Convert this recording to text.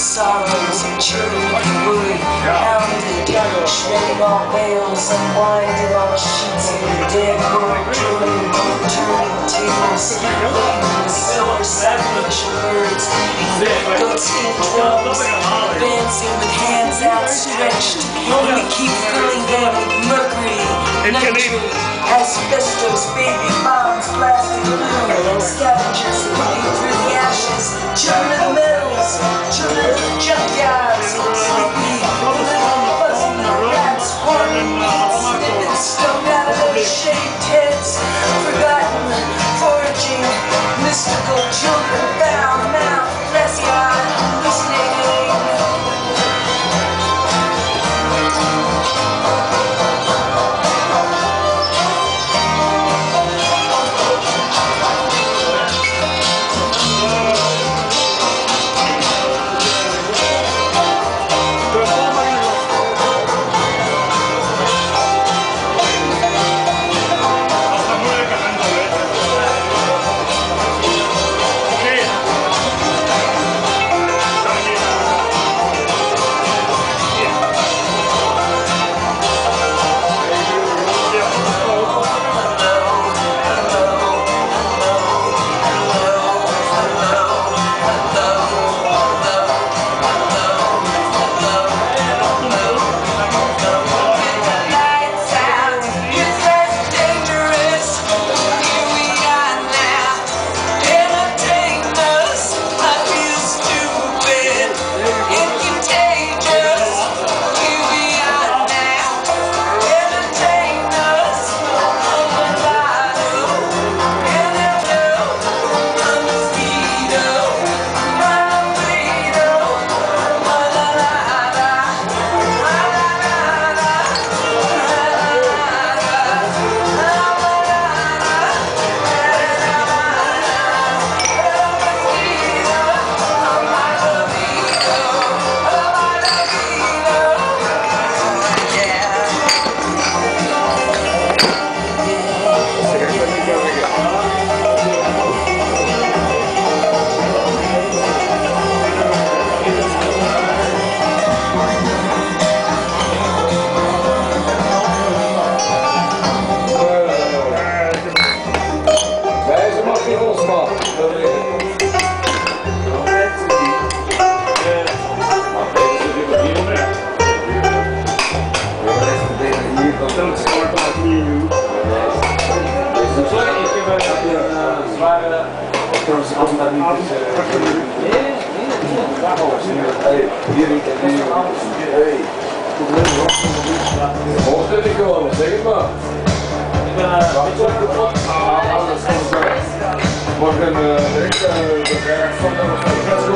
street of the sorrows of children worried, hounded, shredding all veils, unwinding all sheets of the dead world, turning, turning tables, leaving the silver savage birds, goatskin drums, advancing with hands outstretched, and we keep filling them with mercury, nitrate, asbestos, baby bombs, plastic glue, scavengers zorgen dat je een zware opdrachtsband dan niet is. Nee, nee, nee. Hier niet en nu. Hey. Hoogte niet gewoon, zeg het maar. Ik ben eh, een beetje. Eh, Morgen de berg van de